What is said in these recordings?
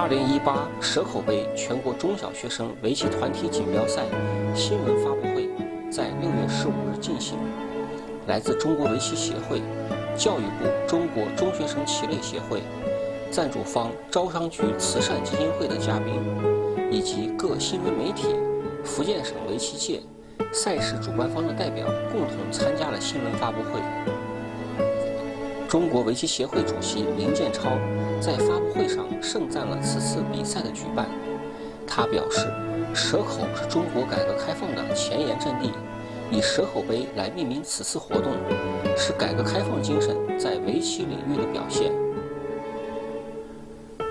二零一八蛇口杯全国中小学生围棋团体锦标赛新闻发布会在六月十五日进行。来自中国围棋协会、教育部中国中学生棋类协会、赞助方招商局慈善基金会的嘉宾，以及各新闻媒体、福建省围棋界、赛事主办方的代表共同参加了新闻发布会。中国围棋协会主席林建超在发布会上盛赞了此次比赛的举办。他表示，蛇口是中国改革开放的前沿阵地。以蛇口杯来命名此次活动，是改革开放精神在围棋领域的表现。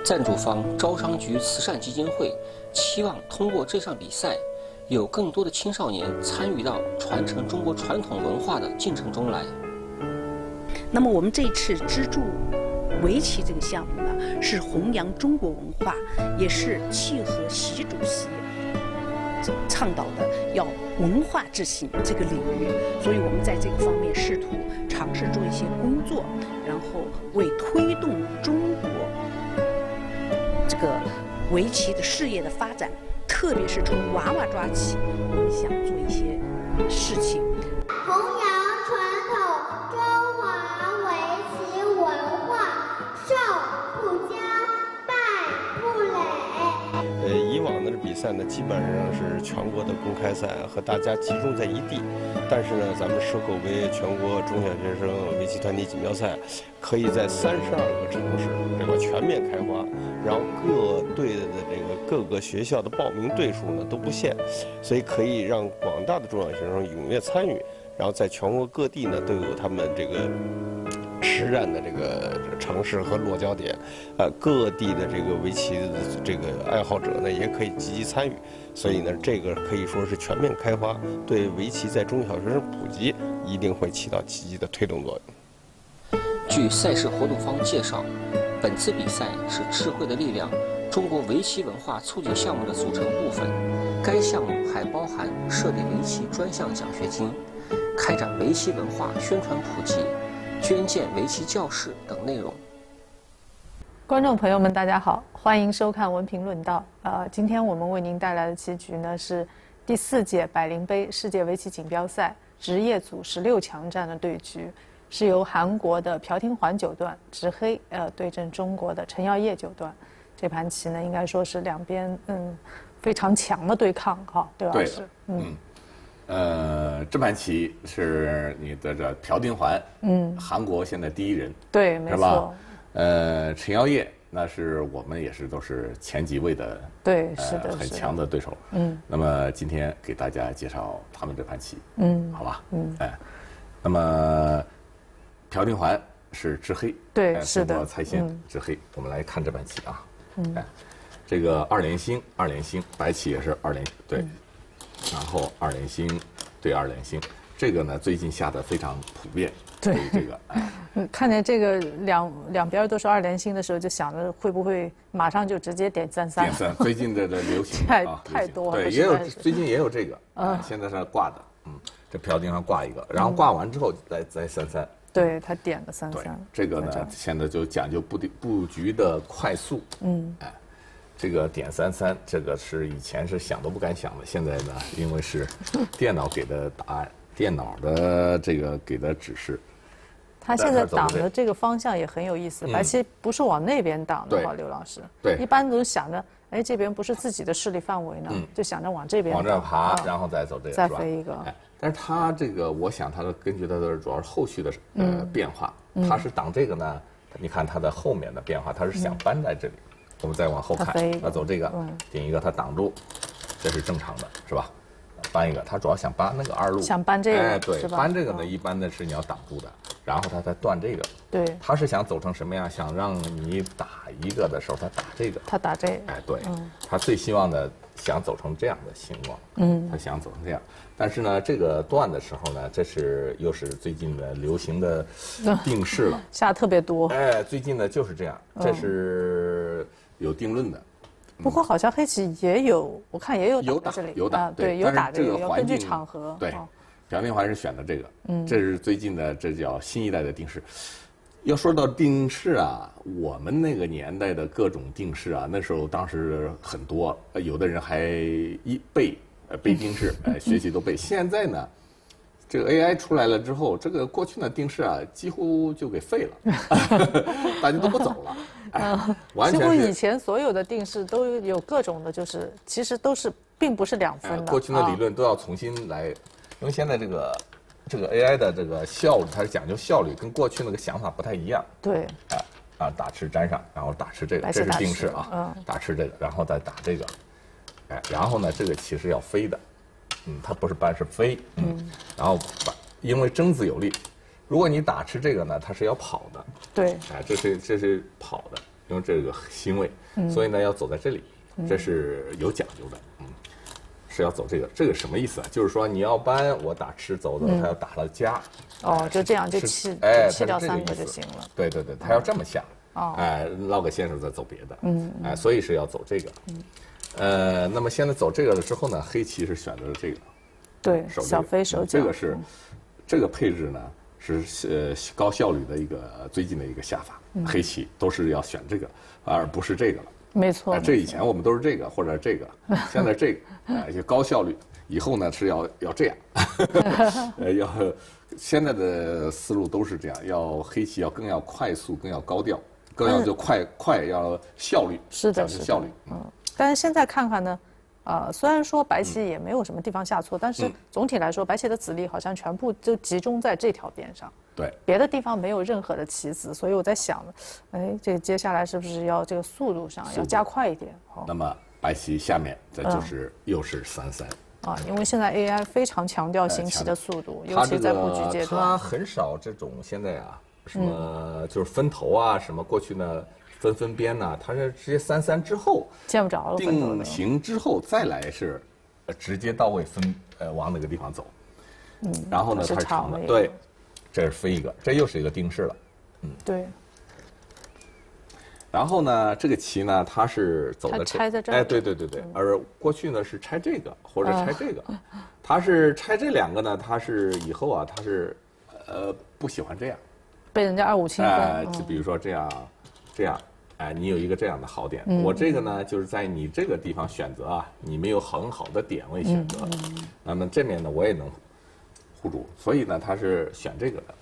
赞助方招商局慈善基金会期望通过这场比赛，有更多的青少年参与到传承中国传统文化的进程中来。那么我们这次资助围棋这个项目呢，是弘扬中国文化，也是契合习主席。倡导的要文化自信这个领域，所以我们在这个方面试图尝试做一些工作，然后为推动中国这个围棋的事业的发展，特别是从娃娃抓起，我们想做一些事情。弘扬呃，以往的比赛呢，基本上是全国的公开赛，和大家集中在一地。但是呢，咱们蛇口杯全国中小学生围棋团体锦标赛，可以在三十二个城市这个全面开花，然后各队的这个各个学校的报名队数呢都不限，所以可以让广大的中小学生踊跃参与，然后在全国各地呢都有他们这个。实战的这个城市和落脚点，呃，各地的这个围棋的这个爱好者呢，也可以积极参与。所以呢，这个可以说是全面开花，对围棋在中小学生普及一定会起到积极的推动作用。据赛事活动方介绍，本次比赛是“智慧的力量”中国围棋文化促进项目的组成部分。该项目还包含设立围棋专项奖学金，开展围棋文化宣传普及。捐建围棋教室等内容。观众朋友们，大家好，欢迎收看《文评论道》。呃，今天我们为您带来的棋局呢是第四届百灵杯世界围棋锦标赛职业组十六强战的对局，是由韩国的朴廷桓九段执黑呃对阵中国的陈耀烨九段。这盘棋呢，应该说是两边嗯非常强的对抗哈，对吧？是嗯。呃，这盘棋是你的这朴廷桓，嗯，韩国现在第一人，对，没错。呃，陈耀烨，那是我们也是都是前几位的，对，是的，很强的对手。嗯，那么今天给大家介绍他们这盘棋，嗯，好吧，嗯，哎，那么朴廷桓是执黑，对，是的，蔡先执黑。我们来看这盘棋啊，嗯，这个二连星，二连星，白棋也是二连，对。然后二连星对二连星，这个呢最近下的非常普遍。对这个，看见这个两两边都是二连星的时候，就想着会不会马上就直接点三三。点三，最近的的流行太太多。对，也有最近也有这个。嗯。现在是挂的，嗯，这瓢顶上挂一个，然后挂完之后再再三三。对他点的三三。这个呢，现在就讲究布布局的快速。嗯。哎。这个点三三，这个是以前是想都不敢想的，现在呢，因为是 电脑给的答案，电脑的这个给的指示。他现在挡的这个方向也很有意思，白棋不是往那边挡的，刘老师。对。一般都想着，哎，这边不是自己的势力范围呢，就想着往这边。往这爬，然后再走这个。再飞一个。哎，但是他这个，我想他的根据他的主要是后续的呃变化，他是挡这个呢，你看他的后面的变化，他是想搬在这里。我们再往后看，他走这个，顶一个，他挡住，这是正常的，是吧？搬一个，他主要想搬那个二路，想搬这个，哎，对，搬这个呢，一般的是你要挡住的，然后他才断这个，对，他是想走成什么样？想让你打一个的时候，他打这个，他打这，个，哎，对，他最希望的想走成这样的形状，嗯，他想走成这样，但是呢，这个断的时候呢，这是又是最近的流行的定式了，下特别多，哎，最近呢就是这样，这是。有定论的，不过好像黑棋也有，我看也有有打有打，对，有打这个要根据场合。对，表面还是选的这个，嗯，这是最近的，这叫新一代的定式。要说到定式啊，我们那个年代的各种定式啊，那时候当时很多，有的人还一背呃背定式，哎，学习都背。现在呢，这个 AI 出来了之后，这个过去的定式啊，几乎就给废了，大家都不走了。啊，几乎以前所有的定式都有各种的，就是其实都是并不是两分的。过去的理论都要重新来，因为现在这个。这个 AI 的这个效率，它是讲究效率，跟过去那个想法不太一样。对。啊啊，打吃粘上，然后打吃这个，这是定式啊。嗯。打吃这个，然后再打这个，哎，然后呢，这个其实要飞的，嗯，它不是搬是飞，嗯。然后把，因为争子有力，如果你打吃这个呢，它是要跑的。对。哎，这是这是跑的，因为这个心位，所以呢要走在这里，这是有讲究的。嗯是要走这个，这个什么意思啊？就是说你要搬，我打吃走走，他要打了家。哦，就这样就吃，哎，弃掉三个就行了。对对对，他要这么想。哦。哎，捞个先生再走别的。嗯。哎，所以是要走这个。嗯。呃，那么现在走这个了之后呢，黑棋是选择了这个。对。小飞手脚。这个是，这个配置呢是呃高效率的一个最近的一个下法。黑棋都是要选这个，而不是这个了。没错，这以前我们都是这个或者这个，现在这个啊就高效率。以后呢是要要这样，呃要现在的思路都是这样，要黑棋要更要快速，更要高调，更要就快快要效率，是的，是效率。嗯，但是现在看看呢。呃，虽然说白棋也没有什么地方下挫，但是总体来说，白棋的子力好像全部就集中在这条边上，对，别的地方没有任何的棋子，所以我在想，哎，这个接下来是不是要这个速度上要加快一点？那么白棋下面这就是又是三三啊，因为现在 AI 非常强调行棋的速度，尤其在布局阶段，它很少这种现在啊，什么就是分头啊，什么过去呢？分分边呢？它是直接三三之后见不着了，定型之后再来是，直接到位分呃往哪个地方走，嗯，然后呢它是长的，对，这是飞一个，这又是一个定式了，嗯，对。然后呢，这个棋呢，它是走的拆在这儿，哎，对对对对，而过去呢是拆这个或者拆这个，它是拆这两个呢，它是以后啊，它是呃不喜欢这样，被人家二五七分，就比如说这样。这样，哎，你有一个这样的好点。我这个呢，就是在你这个地方选择啊，你没有很好的点位选择。那么这面呢，我也能护住，所以呢，他是选这个的。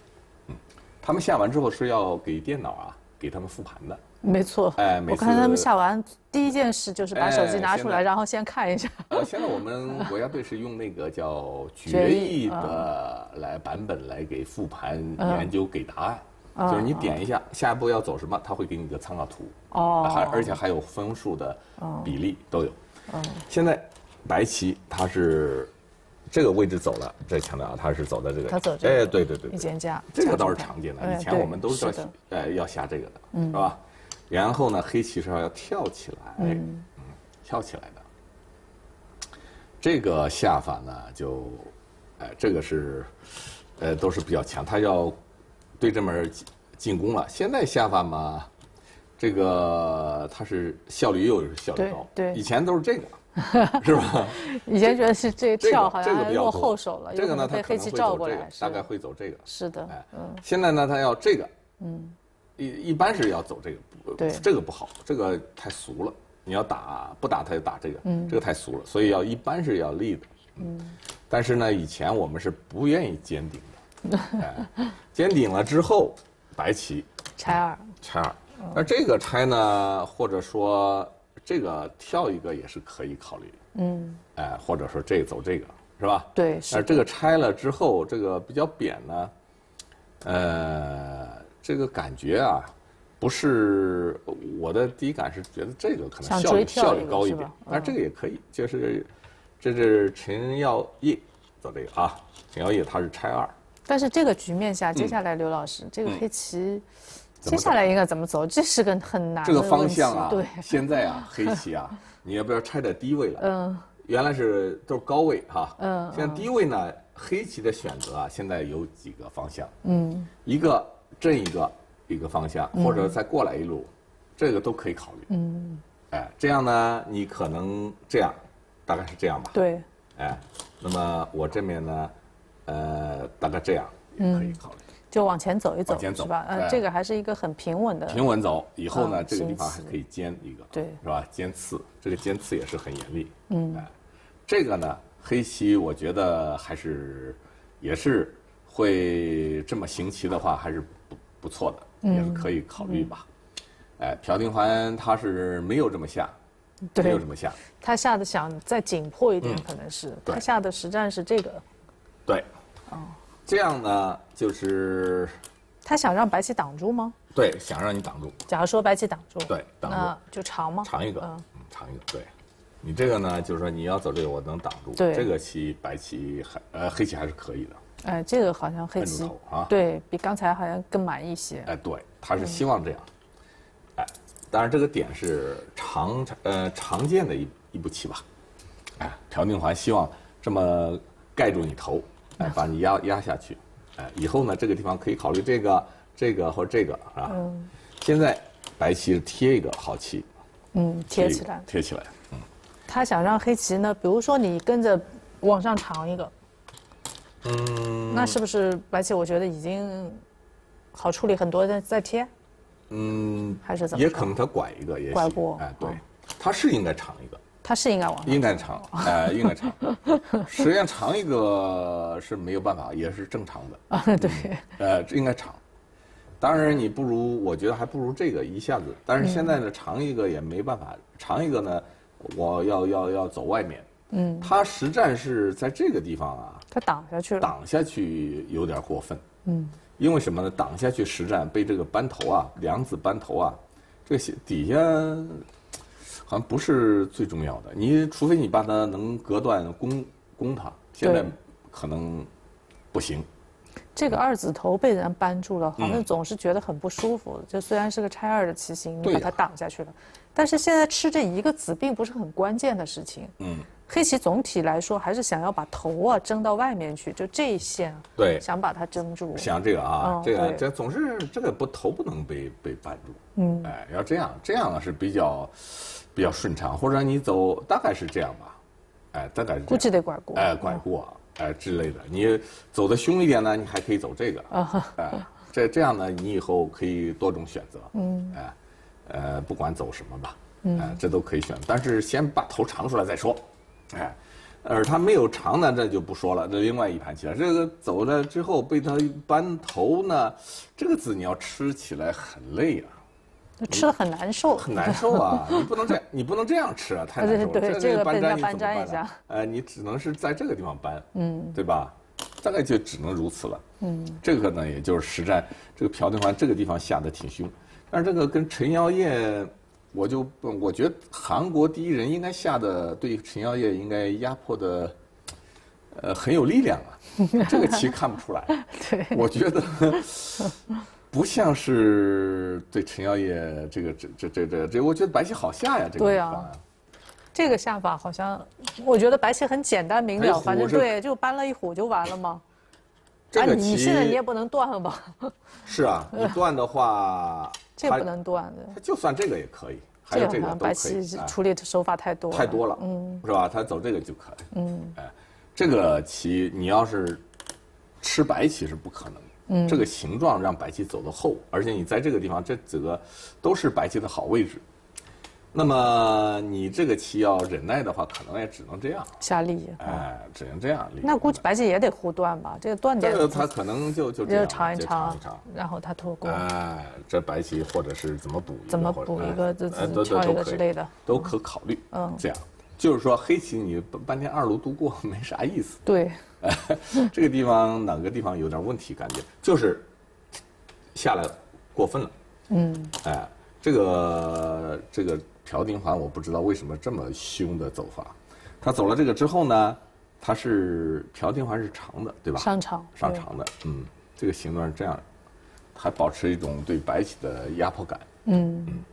嗯，他们下完之后是要给电脑啊，给他们复盘的。没错。哎，我看他们下完第一件事就是把手机拿出来，然后先看一下。呃，现在我们 国家队是用那个叫决议的来版本来给复盘研究给答案。就是你点一下，下一步要走什么，他会给你个参考图，哦，还而且还有分数的比例都有。哦，现在白棋它是这个位置走了，再强调啊，它是走的这个，他走这个，哎，对对对，一这个倒是常见的，以前我们都是要呃要下这个的，是吧？然后呢，黑棋是要跳起来，嗯，跳起来的。这个下法呢，就，哎，这个是，呃，都是比较强，他要。对这门进攻了，现在下法嘛，这个它是效率又是效率高，对，以前都是这个，是吧？以前觉得是这跳好像落后手了，这个呢，他黑棋照过来，大概会走这个，是的，哎，嗯，现在呢，他要这个，嗯，一一般是要走这个，对，这个不好，这个太俗了，你要打不打他就打这个，嗯，这个太俗了，所以要一般是要立的，嗯，但是呢，以前我们是不愿意尖顶的。尖顶了之后，白棋拆二，拆二。那这个拆呢，或者说这个跳一个也是可以考虑。嗯，哎，或者说这走这个是吧？对。而这个拆了之后，这个比较扁呢，呃，这个感觉啊，不是我的第一感是觉得这个可能效率效率高一点，但这个也可以，就是这是陈耀业走这个啊，陈耀业他是拆二。但是这个局面下，接下来刘老师，这个黑棋接下来应该怎么走？这是个很难的这个方向啊，对，现在啊，黑棋啊，你要不要拆在低位了？嗯，原来是都是高位哈。嗯。现在低位呢，黑棋的选择啊，现在有几个方向。嗯。一个这一个一个方向，或者再过来一路，这个都可以考虑。嗯。哎，这样呢，你可能这样，大概是这样吧。对。哎，那么我这面呢？呃，大概这样也可以考虑。就往前走一走，往前走是吧？呃，这个还是一个很平稳的。平稳走以后呢，这个地方还可以尖一个，对，是吧？尖刺，这个尖刺也是很严厉。嗯，哎，这个呢，黑棋我觉得还是也是会这么行棋的话，还是不不错的，也是可以考虑吧。哎，朴廷桓他是没有这么下，没有这么下。他下的想再紧迫一点，可能是他下的实战是这个。对。哦。这样呢，就是他想让白棋挡住吗？对，想让你挡住。假如说白棋挡住，对，挡住就长吗？长一个，嗯，长一个。对，你这个呢，就是说你要走这个，我能挡住。对，这个棋白棋还呃黑棋还是可以的。哎，这个好像黑棋啊，对比刚才好像更满一些。哎，对，他是希望这样。哎，当然这个点是常呃常见的一一步棋吧。哎，朴定桓希望这么盖住你头。哎，把你压压下去，哎，以后呢，这个地方可以考虑这个、这个或者这个啊。嗯。现在白棋贴一个好棋。嗯，贴起来。贴起来。嗯。他想让黑棋呢，比如说你跟着往上长一个。嗯。那是不是白棋？我觉得已经好处理很多，再再贴。嗯。还是怎么？也可能他拐一个也。拐过。哎，对，他是应该长一个。它是应该往应该长，哎，应该长。时间长一个是没有办法，也是正常的啊。对，呃，应该长。当然，你不如，我觉得还不如这个一下子。但是现在呢，长一个也没办法，长一个呢，我要要要走外面。嗯。他实战是在这个地方啊。他挡下去了。挡下去有点过分。嗯。因为什么呢？挡下去实战被这个班头啊，梁子班头啊，这些底下。好像不是最重要的，你除非你把它能隔断攻攻它，现在可能不行。这个二子头被人扳住了，好像总是觉得很不舒服。就虽然是个拆二的棋形，你把它挡下去了，但是现在吃这一个子并不是很关键的事情。嗯，黑棋总体来说还是想要把头啊争到外面去，就这一线，对，想把它争住。想这个啊，这个这总是这个不头不能被被绊住。嗯，哎，要这样这样呢是比较。比较顺畅，或者你走大概是这样吧，哎，大概是估计得拐过，哎，拐过，哎之类的。你走的凶一点呢，你还可以走这个，啊哎，这这样呢，你以后可以多种选择，嗯，哎，呃，不管走什么吧，哎，这都可以选，但是先把头长出来再说，哎，而他没有长呢，这就不说了，这另外一盘棋了。这个走了之后被他扳头呢，这个子你要吃起来很累啊。吃的很难受，很难受啊！你不能这，你不能这样吃啊，太难受了。对这个搬粘搬粘一下，哎，你只能是在这个地方搬，嗯，对吧？大概就只能如此了。嗯，这个呢，也就是实战，这个朴廷桓这个地方下的挺凶，但是这个跟陈尧烨，我就我觉得韩国第一人应该下的对陈耀烨应该压迫的，呃，很有力量啊。这个棋看不出来，对，我觉得。不像是对陈耀烨这个这这这这这，我觉得白棋好下呀，这个对啊，这个下法好像，我觉得白棋很简单明了，反正对，就搬了一虎就完了吗？这个棋现在你也不能断了吧？是啊，你断的话，这不能断的。就算这个也可以，还有这个白棋处理的手法太多太多了，嗯，是吧？他走这个就可以，嗯，哎，这个棋你要是吃白棋是不可能。嗯，这个形状让白棋走得厚，而且你在这个地方，这几个都是白棋的好位置。那么你这个棋要忍耐的话，可能也只能这样下力。哎，只能这样。那估计白棋也得护断吧？这个断点。这个他可能就就这样长一尝，然后他脱过。哎，这白棋或者是怎么补？怎么补一个？这这跳一个之类的，都可考虑。嗯，这样就是说黑棋你半天二路度过 没啥意思。对。这个地方哪个地方有点问题？感觉就是下来过分了。嗯，哎，这个这个朴廷桓，我不知道为什么这么凶的走法。他走了这个之后呢，他是朴廷桓是长的，对吧？上长，上长的。嗯，这个形状是这样，还保持一种对白棋的压迫感。嗯。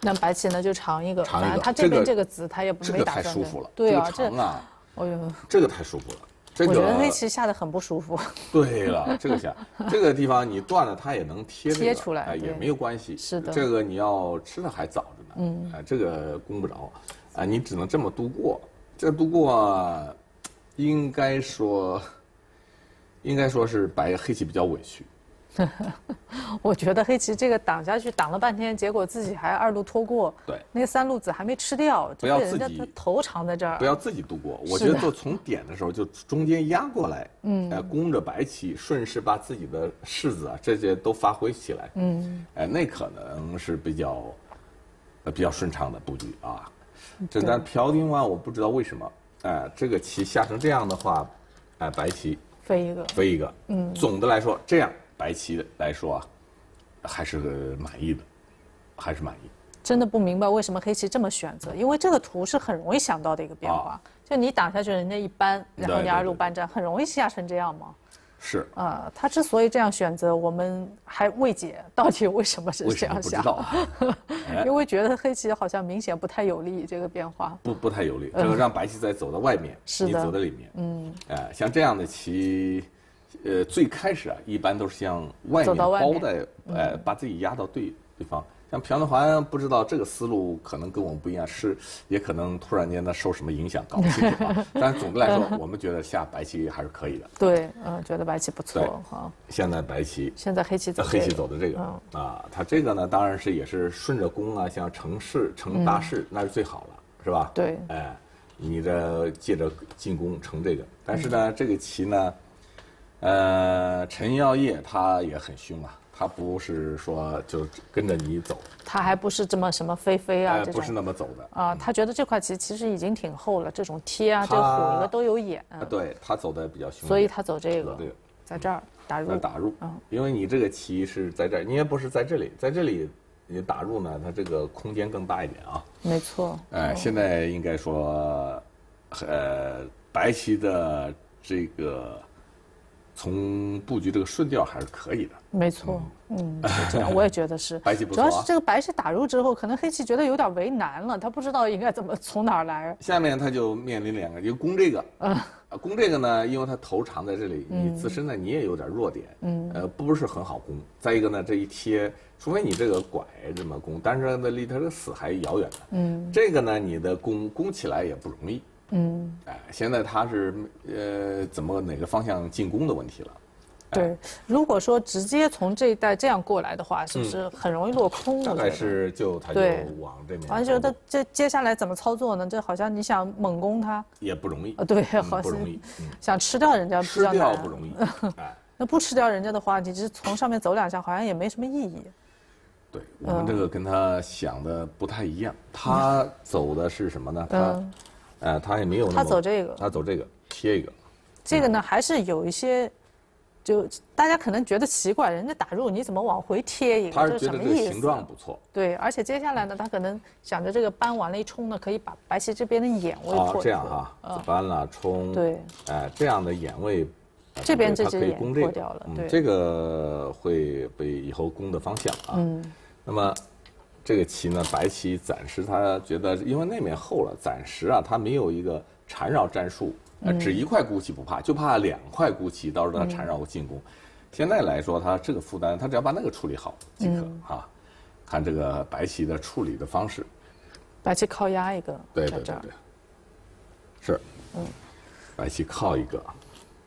那白棋呢，就长一个。长一个。他这边这个子，他也不没打太舒服了。对啊，这。哎呦，这个太舒服了。这个我觉得黑棋下的很不舒服。对了，这个下这个地方你断了，它也能贴贴出来，哎，也没有关系。是的，这个你要吃的还早着呢。嗯，哎，这个攻不着，啊，你只能这么度过。这度过，应该说，应该说是白黑棋比较委屈。我觉得黑棋这个挡下去，挡了半天，结果自己还二路拖过。对，那三路子还没吃掉，不要自己头长在这儿。不要自己度过，我觉得就从点的时候就中间压过来，嗯，哎，攻着白棋，顺势把自己的式子啊这些都发挥起来，嗯，哎，那可能是比较，呃，比较顺畅的布局啊。这但朴定完，我不知道为什么，哎，这个棋下成这样的话，哎，白棋飞一个，飞一个，嗯，总的来说这样。白棋来说啊，还是满意的，还是满意。真的不明白为什么黑棋这么选择，因为这个图是很容易想到的一个变化。就你挡下去，人家一搬，然后你二路搬战，很容易下成这样吗？是。啊，他之所以这样选择，我们还未解到底为什么是这样想。因为觉得黑棋好像明显不太有利这个变化。不不太有利，这个让白棋在走到外面，你走在里面。嗯。哎，像这样的棋。呃，最开始啊，一般都是向外面包在，呃，把自己压到对对方。像朴正桓不知道这个思路可能跟我们不一样，是也可能突然间呢受什么影响，搞不清楚啊。但是总的来说，我们觉得下白棋还是可以的。对，嗯，觉得白棋不错哈。现在白棋，现在黑棋走黑棋走的这个啊，他这个呢，当然是也是顺着攻啊，像成势成大势，那是最好了，是吧？对，哎，你这借着进攻成这个，但是呢，这个棋呢。呃，陈耀烨他也很凶啊，他不是说就跟着你走，他还不是这么什么飞飞啊，不是那么走的啊。他觉得这块棋其实已经挺厚了，这种贴啊，这个虎一个都有眼。对他走的比较凶，所以他走这个，在这儿打入，打入啊，因为你这个棋是在这儿，你也不是在这里，在这里你打入呢，它这个空间更大一点啊。没错。哎，现在应该说，呃，白棋的这个。从布局这个顺调还是可以的，没错，嗯，这样我也觉得是。白棋不错，主要是这个白棋打入之后，可能黑棋觉得有点为难了，他不知道应该怎么从哪儿来。下面他就面临两个，就攻这个，啊，攻这个呢，因为他头长在这里，你自身呢你也有点弱点，嗯，呃，不是很好攻。再一个呢，这一贴，除非你这个拐这么攻，但是呢离他的死还遥远呢，嗯，这个呢，你的攻攻起来也不容易。嗯，哎，现在他是呃，怎么哪个方向进攻的问题了？对，如果说直接从这一带这样过来的话，是不是很容易落空？大概是就他就往这面。完就他这接下来怎么操作呢？这好像你想猛攻他也不容易啊，对，好像不容易。想吃掉人家吃掉不容易。哎，那不吃掉人家的话，你是从上面走两下，好像也没什么意义。对我们这个跟他想的不太一样，他走的是什么呢？他。哎，他也没有。他走这个，他走这个，贴一个。这个呢，还是有一些，就大家可能觉得奇怪，人家打入你怎么往回贴一个？他是觉得这个形状不错。对，而且接下来呢，他可能想着这个搬完了，一冲呢，可以把白棋这边的眼位破。这样啊，搬了冲。对。哎，这样的眼位，这边这只眼破掉了。对。这个会被以后攻的方向啊。嗯。那么。这个棋呢，白棋暂时他觉得，因为那面厚了，暂时啊，他没有一个缠绕战术，呃，只一块孤棋不怕，就怕两块孤棋，到时候他缠绕进攻。现在来说，他这个负担，他只要把那个处理好即可啊。看这个白棋的处理的方式，白棋靠压一个，对对对对，是，嗯，白棋靠一个，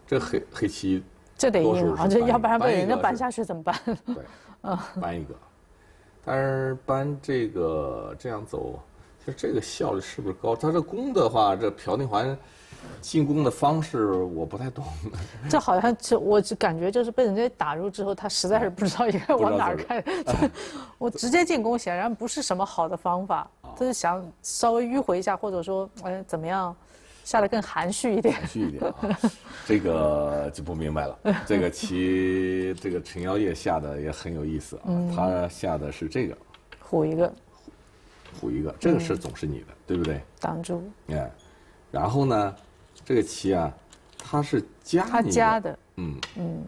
这黑黑棋这得硬啊，这要不然被人家搬下去怎么办？对，嗯，搬一个。但是搬这个这样走，其实这个效率是不是高？他这攻的话，这朴定桓进攻的方式我不太懂。这好像就我就感觉就是被人家打入之后，他实在是不知道应该往哪儿开。我直接进攻显然不是什么好的方法，就是想稍微迂回一下，或者说哎怎么样。下的更含蓄一点，含蓄一点啊，这个就不明白了。这个棋，这个陈耀烨下的也很有意思啊。他下的是这个，虎一个，虎一个，这个是总是你的，对不对？挡住。哎，然后呢，这个棋啊，它是加他加的，嗯嗯，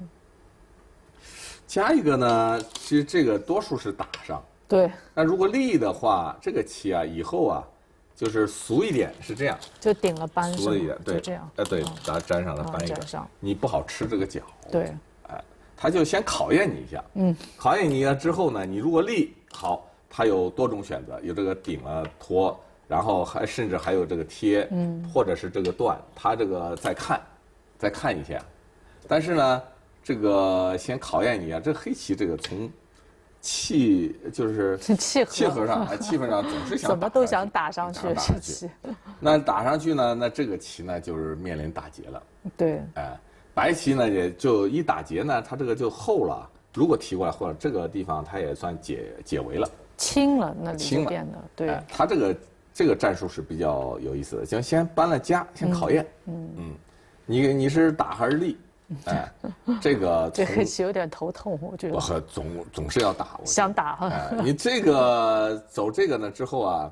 加一个呢，其实这个多数是打上。对。那如果立的话，这个棋啊，以后啊。就是俗一点是这样，就顶了扳俗一点，对，这样，哎，对，咱粘上了扳一个，你不好吃这个角，对，哎，他就先考验你一下，嗯，考验你一下之后呢，你如果立好，他有多种选择，有这个顶了托，然后还甚至还有这个贴，嗯，或者是这个断，他这个再看，再看一下，但是呢，这个先考验你啊，这黑棋这个从气就是气气合上，气氛上总是想怎么都想打上去。那打上去呢，那这个棋呢就是面临打劫了。对，哎，白棋呢也就一打劫呢，它这个就厚了。如果提过来，或者这个地方它也算解解围了，轻了，那里变的。对，它这个这个战术是比较有意思的。先先搬了家，先考验。嗯嗯，你你是打还是立？哎，这个这黑棋有点头痛，我觉得。我总总是要打，我想打哈。你这个走这个呢之后啊，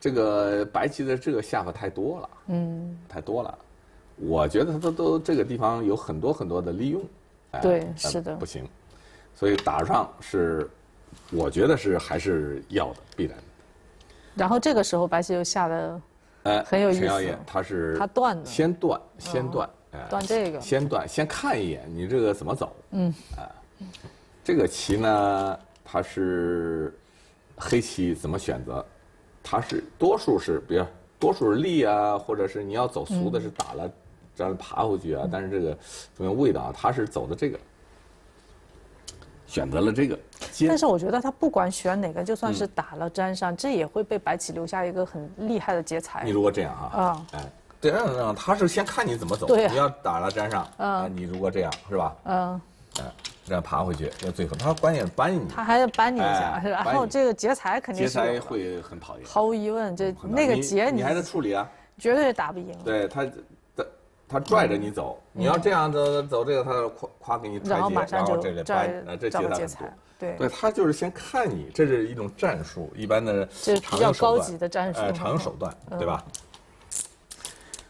这个白棋的这个下法太多了，嗯，太多了。我觉得它都都这个地方有很多很多的利用。哎对，是的，不行，所以打上是，我觉得是还是要的，必然的。然后这个时候白棋又下的，哎，很有意思。陈耀烨他是他断的，先断，先断，哎，断这个，先断，先看一眼你这个怎么走，嗯，啊，这个棋呢，它是黑棋怎么选择？它是多数是，比如多数是立啊，或者是你要走俗的是打了。这样爬回去啊！但是这个中间味道啊，它是走的这个，选择了这个。但是我觉得他不管选哪个，就算是打了粘上，这也会被白棋留下一个很厉害的劫财。你如果这样哈，啊，哎，这样呢，他是先看你怎么走。对，你要打了粘上，啊，你如果这样是吧？嗯，哎，这样爬回去，要最后他关键扳你。他还要扳你一下，是吧然后这个劫财肯定是劫财会很讨厌。毫无疑问，这那个劫你还得处理啊，绝对打不赢。对他。他拽着你走，你要这样走走这个，他夸夸给你台阶，然后这里搬，这劫财对，对他就是先看你，这是一种战术，一般的这比较高级的战术，哎，常用手段，对吧？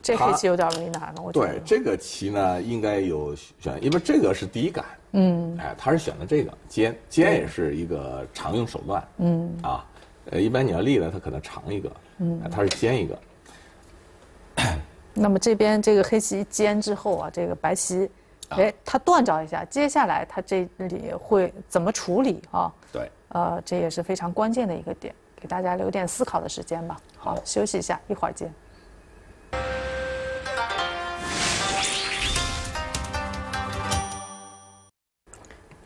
这黑棋有点为难了，我觉得。对这个棋呢，应该有选，因为这个是第一杆，嗯，哎，他是选的这个尖，尖也是一个常用手段，嗯，啊，呃，一般你要立了，它可能长一个，嗯，它是尖一个。那么这边这个黑棋一尖之后啊，这个白棋，哎，它断着一下，接下来它这里会怎么处理啊？对，呃，这也是非常关键的一个点，给大家留点思考的时间吧。好，休息一下，一会儿见。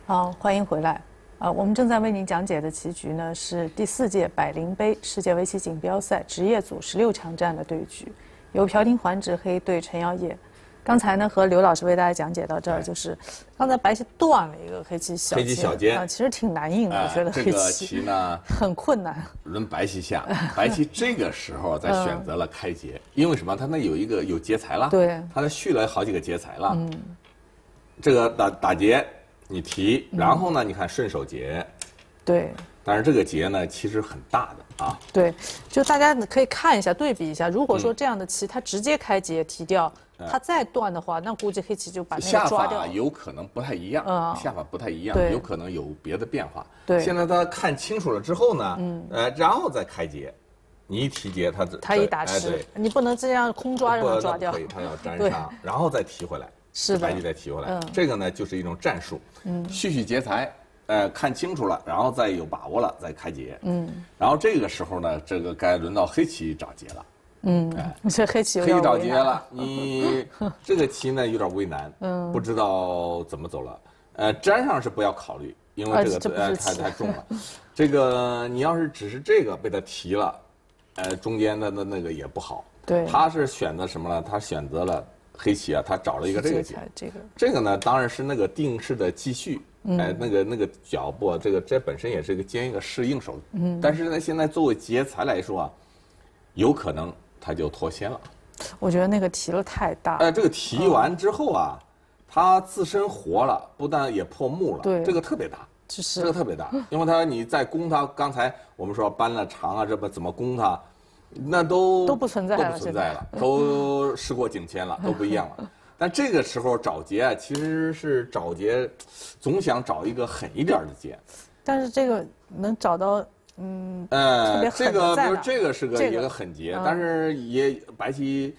好，欢迎回来。啊，我们正在为您讲解的棋局呢是第四届百灵杯世界围棋锦标赛职业组十六强战的对局。由朴廷桓执黑对陈耀烨，刚才呢和刘老师为大家讲解到这儿，就是刚才白棋断了一个黑棋小黑棋小尖啊，其实挺难应的，我觉得这个棋呢 很困难。轮白棋下，白棋这个时候再选择了开劫，因为什么？他那有一个有劫财了，对，他那续了好几个劫财了。嗯，这个打打劫你提，然后呢，你看顺手劫，对。但是这个劫呢，其实很大的啊。对，就大家可以看一下，对比一下。如果说这样的棋，它直接开劫提掉，它再断的话，那估计黑棋就把那个抓掉。下法有可能不太一样，下法不太一样，有可能有别的变化。对。现在他看清楚了之后呢，嗯，呃，然后再开劫，你一提劫，他他一打失，你不能这样空抓让他抓掉。可以，他要粘上，然后再提回来，是白棋再提回来。这个呢，就是一种战术，嗯，续续劫财。呃，看清楚了，然后再有把握了，再开劫。嗯，然后这个时候呢，这个该轮到黑棋找劫了。嗯，哎，这黑棋黑找劫了，你这个棋呢有点为难，嗯，不知道怎么走了。呃，粘上是不要考虑，因为这个呃太太重了。这个你要是只是这个被他提了，呃，中间的那那个也不好。对，他是选择什么呢？他选择了黑棋啊，他找了一个这个劫。这个这个呢，当然是那个定式的继续。哎，那个那个脚步，这个这本身也是一个兼一个适应手。嗯。但是呢，现在作为劫财来说啊，有可能他就脱先了。我觉得那个提了太大。哎，这个提完之后啊，他自身活了，不但也破木了。对。这个特别大。是。这个特别大，因为他你再攻他，刚才我们说搬了长啊，这不怎么攻他，那都都不存在了，都不存在了，都事过境迁了，都不一样了。但这个时候找劫啊，其实是找劫，总想找一个狠一点的劫。但是这个能找到，嗯，呃，这个比如这个是个一个狠劫，但是也白棋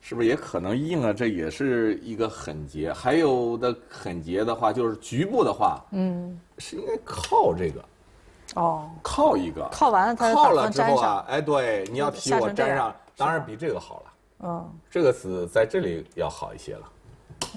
是不是也可能硬啊？这也是一个狠劫。还有的狠劫的话，就是局部的话，嗯，是应该靠这个，哦，靠一个，靠完了，靠了之后啊，哎，对，你要提我粘上，当然比这个好了。嗯，这个是在这里要好一些了，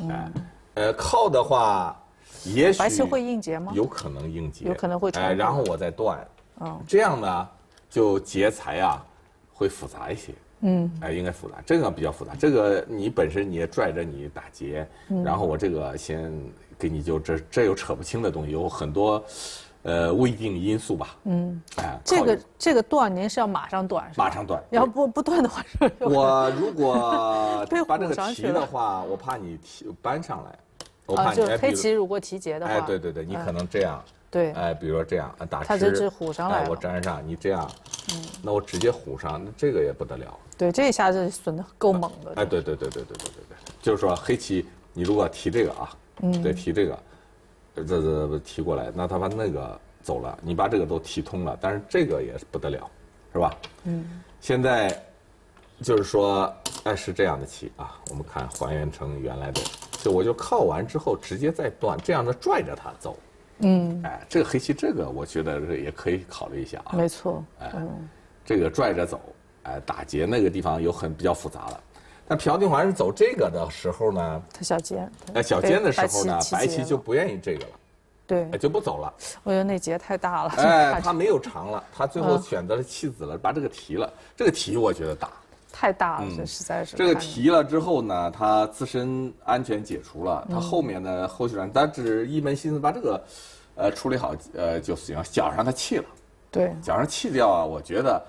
哎，呃，靠的话，也许白棋会应劫吗？有可能硬结，有可能会哎，然后我再断，嗯，这样呢，就劫财啊，会复杂一些。嗯，哎，应该复杂，这个比较复杂。这个你本身你也拽着你打劫，然后我这个先给你就这这又扯不清的东西，有很多，呃，未定因素吧。嗯，哎，这个这个断您是要马上断，马上断。要不不断的话，我如果把这个提的话，我怕你提搬上来，我怕你黑棋如果提劫的话，哎，对对对，你可能这样。对，哎，比如说这样，打吃，这是虎上来我粘上，你这样，嗯，那我直接虎上，那这个也不得了。对，这一下子损的够猛的。哎，对对对对对对对对，就是说黑棋，你如果提这个啊，嗯，对，提这个，这这提过来，那他把那个走了，你把这个都提通了，但是这个也是不得了，是吧？嗯。现在就是说，哎，是这样的棋啊，我们看还原成原来的，就我就靠完之后直接再断，这样的拽着他走。嗯，哎，这个黑棋，这个我觉得也可以考虑一下啊。没错，哎，这个拽着走，哎，打劫那个地方有很比较复杂了。但朴廷桓是走这个的时候呢，他小尖，哎，小尖的时候呢，白棋就不愿意这个了，对，就不走了。我觉得那劫太大了，哎，他没有长了，他最后选择了弃子了，把这个提了。这个提我觉得大。太大了，这实在是。这个提了之后呢，他自身安全解除了，他后面的后续上，他只一门心思把这个，呃，处理好，呃就行。脚上他弃了，对，脚上弃掉啊，我觉得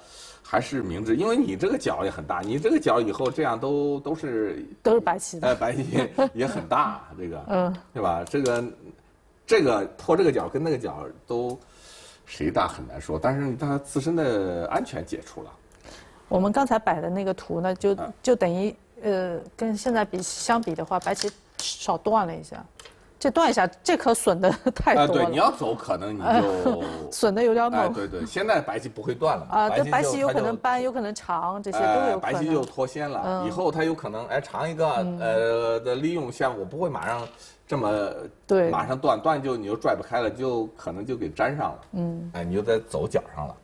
还是明智，因为你这个角也很大，你这个角以后这样都都是都是白棋的，哎，白棋也很大，这个，嗯，对吧？这个这个破这个角跟那个角都谁大很难说，但是它自身的安全解除了。我们刚才摆的那个图呢，就就等于呃，跟现在比相比的话，白棋少断了一下，这断一下，这可损的 太多了。对，你要走可能你就 损的有点猛。对对，现在白棋不会断了啊，这白棋有可能扳，有可能长，这些都有可能。白棋就脱先了，以后它有可能哎长一个呃的利用像我不会马上这么对，马上断断就你就拽不开了，就可能就给粘上了。嗯，哎，你就在走脚上了，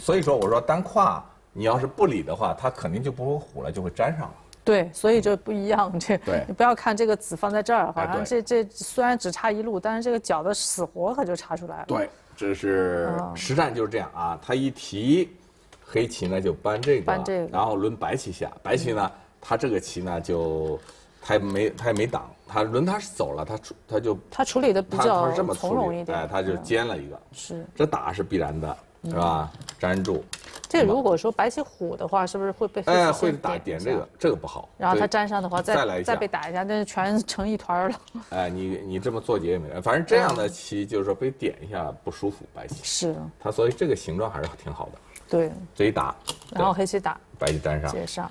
所以说我说单跨。你要是不理的话，它肯定就不会虎了，就会粘上了。对，所以就不一样。这，你不要看这个子放在这儿，好像这这虽然只差一路，但是这个角的死活可就差出来了。对，这是实战就是这样啊。他一提黑棋呢，就搬这个，搬这个，然后轮白棋下。白棋呢，他这个棋呢就他也没他也没挡，他轮他是走了，他处他就他处理的比较从容一点，哎，他就尖了一个。是，这打是必然的，是吧？粘住。这如果说白棋虎的话，是不是会被哎会打点这个这个不好？然后他粘上的话，再来再被打一下，那就全成一团了。哎，你你这么做劫也没人，反正这样的棋就是说被点一下不舒服，白棋是它，所以这个形状还是挺好的。对，这一打，然后黑棋打，白棋粘上，接上，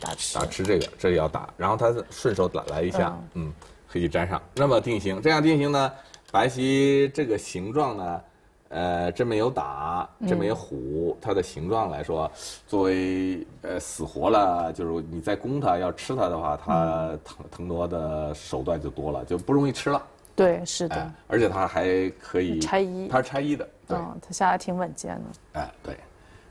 打吃打吃这个，这也要打，然后他顺手打来一下，嗯，黑棋粘上，那么定型，这样定型呢，白棋这个形状呢。呃，这没有打，这没有虎，它的形状来说，作为呃死活了，就是你在攻它要吃它的话，它腾腾挪的手段就多了，就不容易吃了。对，是的。而且它还可以拆一，它是拆一的。嗯，它下来挺稳健的。哎，对，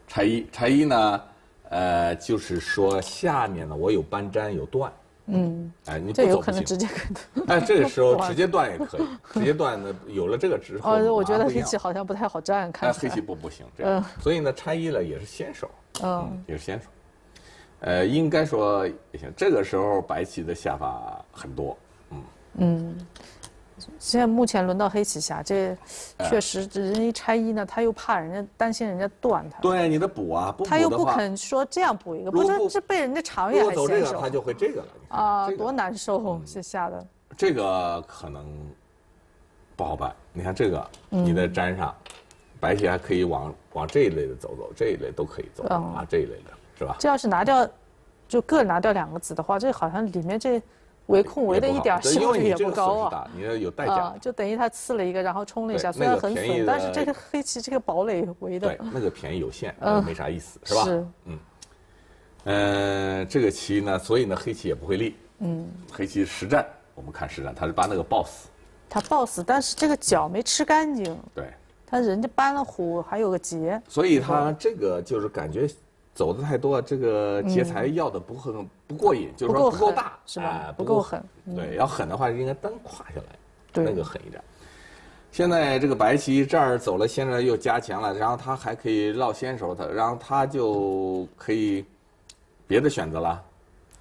拆一，拆一呢，呃，就是说下面呢，我有搬粘有断。嗯，哎，你这有可能直接跟哎，这个时候 直接断也可以，直接断呢，有了这个之后，哦，我觉得黑棋好像不太好站，看黑棋不不行，这样，所以呢，拆一了也是先手，嗯，也是先手，呃，应该说也行。这个时候白棋的下法很多，嗯嗯。现在目前轮到黑棋下，这确实人一拆一呢，他又怕人家担心人家断他。对，你的补啊，不他又不肯说这样补一个，不是这被人家长远还走这个，他就会这个了。啊，多难受，这下的。这个可能不好办。你看这个，你再粘上，白棋还可以往往这一类的走走，这一类都可以走啊，这一类的是吧？这要是拿掉，就各拿掉两个子的话，这好像里面这。围控围的一点效率也不高啊！你要有代价，就等于他刺了一个，然后冲了一下，虽然很损，但是这个黑棋这个堡垒围的，对，那个便宜有限，没啥意思，是吧？是，嗯，呃，这个棋呢，所以呢，黑棋也不会立，嗯，黑棋实战，我们看实战，他是把那个抱死，他抱死，但是这个角没吃干净，对，他人家搬了虎，还有个劫，所以他这个就是感觉走的太多，这个劫财要的不很不过瘾，就是说不够大，是吧？不够狠。对，要狠的话，应该单跨下来，那个狠一点。现在这个白棋这儿走了，现在又加强了，然后他还可以绕先手，他然后他就可以别的选择了。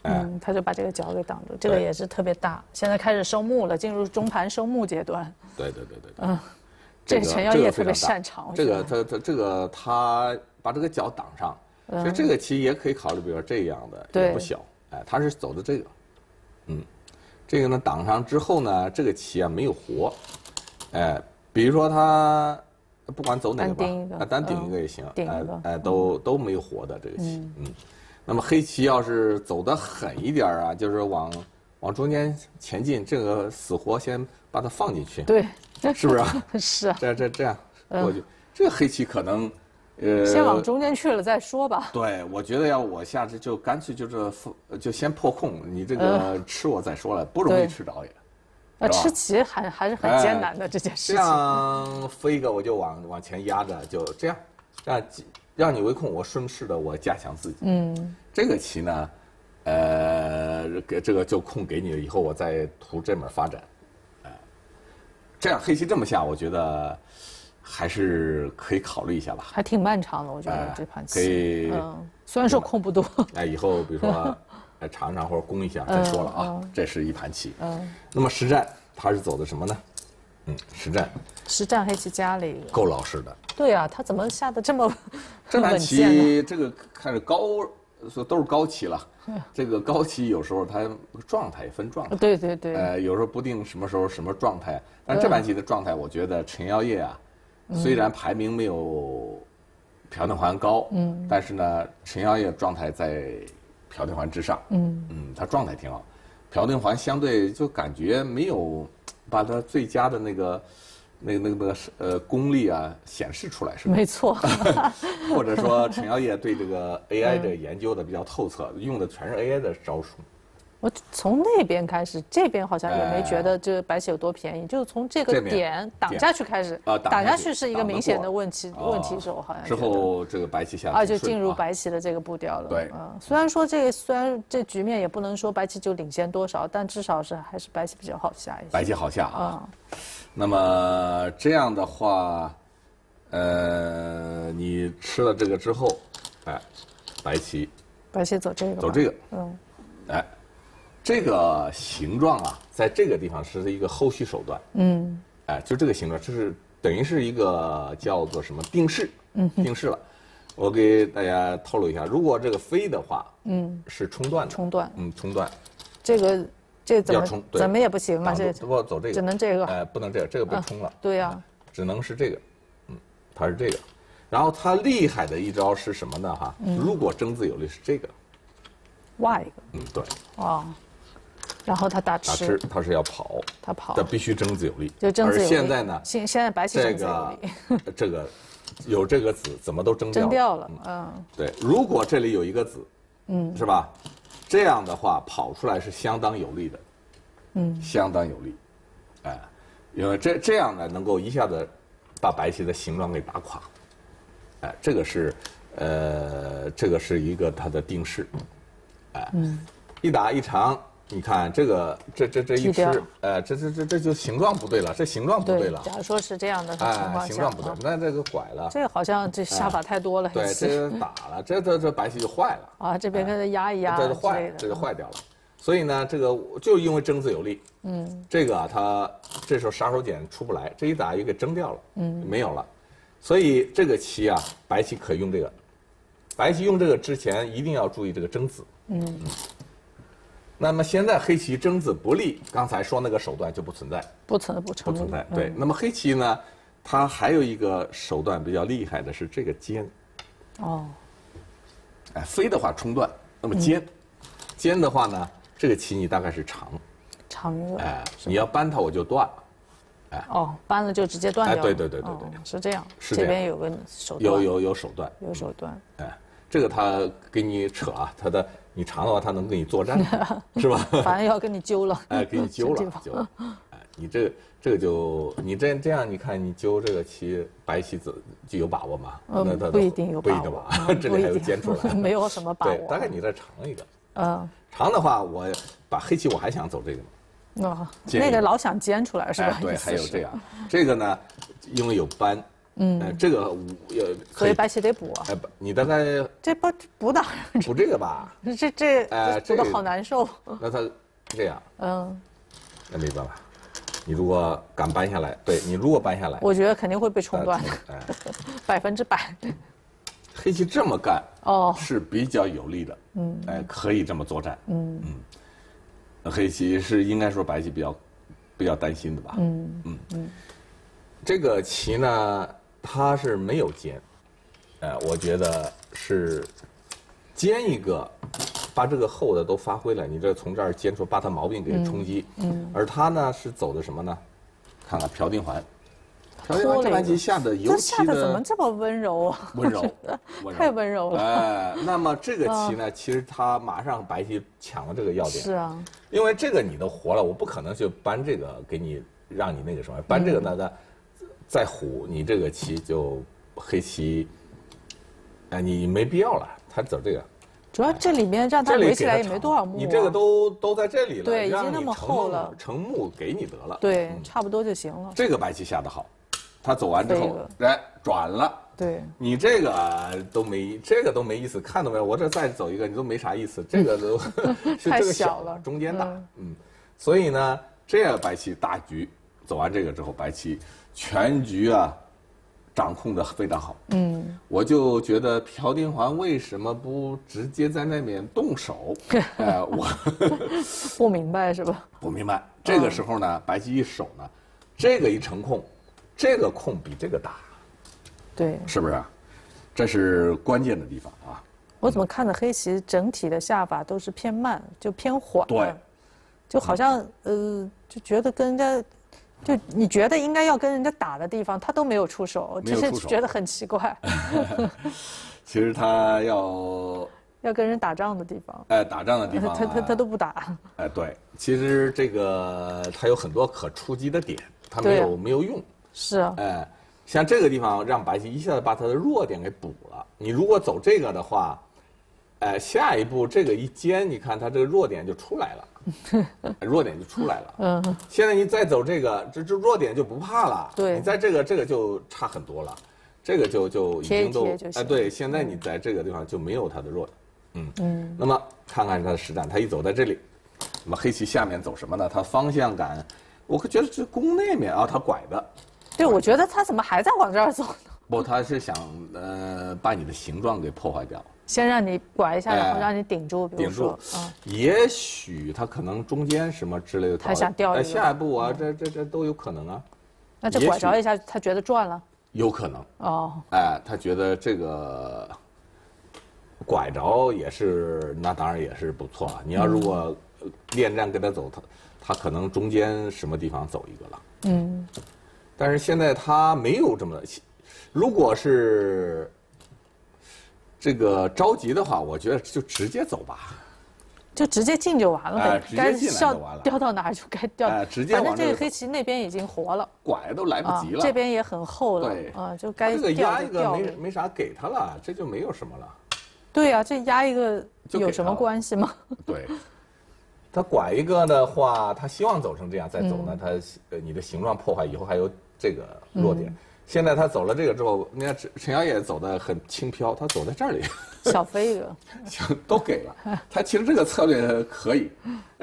嗯，他就把这个角给挡住，这个也是特别大。现在开始收目了，进入中盘收目阶段。对对对对对。嗯，这个陈耀烨特别擅长。这个他他这个他把这个角挡上，其实这个棋也可以考虑，比如说这样的也不小。哎，他是走的这个，嗯，这个呢挡上之后呢，这个棋啊没有活，哎，比如说他不管走哪个吧，啊单顶一个也行，哎哎都都没有活的这个棋，嗯。那么黑棋要是走的狠一点啊，就是往往中间前进，这个死活先把它放进去，对，是不是啊？是。这这这样过去，这个黑棋可能，呃，先往中间去了再说吧。对，我觉得要我下次就干脆就是就先破空，你这个吃我再说了，不容易吃着也。那，吃棋还还是很艰难的这件事情。这样飞一个我就往往前压着，就这样，这样。让你围控，我顺势的我加强自己。嗯，这个棋呢，呃，给这个就空给你了，以后我再图这门发展，哎，这样黑棋这么下，我觉得还是可以考虑一下吧。还挺漫长的，我觉得这盘棋。可以，嗯，虽然说空不多。哎，以后比如说，哎，尝尝或者攻一下再说了啊。这是一盘棋。嗯。那么实战他是走的什么呢？嗯，实战。实战黑棋家里。够老实的。对啊，他怎么下的这么 这盘棋？这个看着高，说都是高棋了。这个高棋有时候它状态分状态。对对对。呃，有时候不定什么时候什么状态。但这盘棋的状态，我觉得陈耀烨啊，虽然排名没有朴正桓高，嗯，但是呢，陈耀业状态在朴正桓之上。嗯嗯，他状态挺好。朴正桓相对就感觉没有把他最佳的那个。那个、那个、那个呃，功力啊，显示出来是吧？没错。或者说，陈耀烨对这个 AI 的研究的比较透彻，用的全是 AI 的招数。我从那边开始，这边好像也没觉得这白棋有多便宜，就是从这个点挡下去开始。啊，挡下去是一个明显的问题，问题手好像。之后这个白棋下啊，就进入白棋的这个步调了。对，嗯，虽然说这个虽然这局面也不能说白棋就领先多少，但至少是还是白棋比较好下一些。白棋好下啊。那么这样的话，呃，你吃了这个之后，哎，白棋，白棋走这个，走这个，嗯，哎，这个形状啊，在这个地方是一个后续手段，嗯，哎，就这个形状，就是等于是一个叫做什么定式，嗯，定式了。我给大家透露一下，如果这个飞的话，嗯，是冲断的，冲断，嗯，冲断，这个。这怎么怎么也不行啊！这不走这个，只能这个。哎，不能这个，这个被冲了。对呀，只能是这个，嗯，它是这个。然后它厉害的一招是什么呢？哈，如果争子有力是这个，挖一个。嗯，对。哦。然后他打吃。打吃，他是要跑。他跑。他必须争子有力。就争子有力。而现在呢？现现在白棋争子有力。这个有这个子，怎么都争掉争掉了。嗯。对，如果这里有一个子，嗯，是吧？这样的话跑出来是相当有利的。嗯，相当有利，哎，因为这这样呢，能够一下子把白棋的形状给打垮，哎，这个是，呃，这个是一个它的定式，哎，嗯一打一长，你看这个这这这一吃，呃，这这这这就形状不对了，这形状不对了。假如说是这样的哎，形状不对，那这个拐了。这好像这下法太多了。对，这打了，这这这白棋就坏了。啊，这边跟它压一压，这就坏，这就坏掉了。所以呢，这个就因为争子有力，嗯，这个啊，他这时候杀手锏出不来，这一打又给争掉了，嗯，没有了。所以这个棋啊，白棋可以用这个，白棋用这个之前一定要注意这个争子，嗯。那么现在黑棋争子不利，刚才说那个手段就不存在，不存不不存在。对，那么黑棋呢，它还有一个手段比较厉害的是这个尖，哦，哎，飞的话冲断，那么尖，尖的话呢？这个棋你大概是长，长哎，你要扳它我就断了，哎哦，扳了就直接断掉。哎，对对对对对，是这样。是这边有个手段。有有有手段。有手段。哎，这个他给你扯啊，他的你长的话他能跟你作战，是吧？反正要跟你揪了。哎，给你揪了，揪了。哎，你这这个就你这这样，你看你揪这个棋，白棋子就有把握吗？嗯，不一定有把握。这里还有尖出来，没有什么把握。对，大概你再长一个。嗯，长的话，我把黑棋我还想走这个。哦，那个老想尖出来是吧？对，还有这样，这个呢，因为有斑，嗯，这个有，所以白棋得补。哎，不，你大概这不补哪？补这个吧。这这哎，补的好难受。那他这样，嗯，那没办法。你如果敢搬下来，对你如果搬下来，我觉得肯定会被冲断，哎，百分之百。黑棋这么干哦，是比较有利的，嗯，哎，可以这么作战，嗯嗯。黑棋是应该说白棋比较比较担心的吧？嗯嗯嗯，这个棋呢，它是没有尖，呃，我觉得是尖一个，把这个厚的都发挥了。你这从这儿尖出，把它毛病给冲击。嗯，而他呢是走的什么呢？看看朴定桓。拖这盘棋下的尤其的怎么这么温柔啊？温柔，太温柔了。哎，那么这个棋呢，其实他马上白棋抢了这个要点。是啊，因为这个你都活了，我不可能去搬这个给你，让你那个什么，搬这个那那再虎，你这个棋就黑棋，哎，你没必要了。他走这个，主要这里面让他围起来也没多少目。你这个都都在这里了，对，已经那么厚了，成目给你得了。对，差不多就行了。这个白棋下的好。他走完之后，来转了。对，你这个都没，这个都没意思，看到没有？我这再走一个，你都没啥意思。这个都 太小了，中间大。嗯，所以呢，这样白棋大局走完这个之后，白棋全局啊掌控的非常好。嗯，我就觉得朴廷桓为什么不直接在那边动手？哎，我 不明白是吧？不明白。这个时候呢，白棋一守呢，这个一成空。这个空比这个大，对，是不是？这是关键的地方啊！我怎么看的黑棋整体的下法都是偏慢，就偏缓，对，就好像呃，就觉得跟人家，就你觉得应该要跟人家打的地方，他都没有出手，只是觉得很奇怪。其实他要 要跟人打仗的地方，哎，打仗的地方，他他他都不打。哎，对，其实这个他有很多可出击的点，他没有没有用。是啊，哎，像这个地方让白棋一下子把他的弱点给补了。你如果走这个的话，哎，下一步这个一尖，你看他这个弱点就出来了，弱点就出来了。嗯，现在你再走这个，这这弱点就不怕了。对，你在这个这个就差很多了，这个就就已经都哎对，现在你在这个地方就没有他的弱点。嗯嗯，那么看看他的实战，他一走在这里，那么黑棋下面走什么呢？他方向感，我可觉得这攻那面啊，他拐的。对，我觉得他怎么还在往这儿走呢？不，他是想呃把你的形状给破坏掉，先让你拐一下，然后让你顶住，顶住。嗯，也许他可能中间什么之类的，他想掉一个。下一步啊，这这这都有可能啊。那这拐着一下，他觉得转了。有可能。哦。哎，他觉得这个拐着也是，那当然也是不错了。你要如果恋战跟他走，他他可能中间什么地方走一个了。嗯。但是现在他没有这么，如果是这个着急的话，我觉得就直接走吧，就直接进就完了呗，该掉掉到哪就该掉，直接反正这个黑棋那边已经活了，拐都来不及了，这边也很厚了，啊，就该这个压一个没没啥给他了，这就没有什么了。对呀，这压一个有什么关系吗？对。他拐一个的话，他希望走成这样再走呢，他呃你的形状破坏以后还有这个弱点。现在他走了这个之后，你看陈陈小野走的很轻飘，他走在这里，小飞一个，都给了。他其实这个策略可以，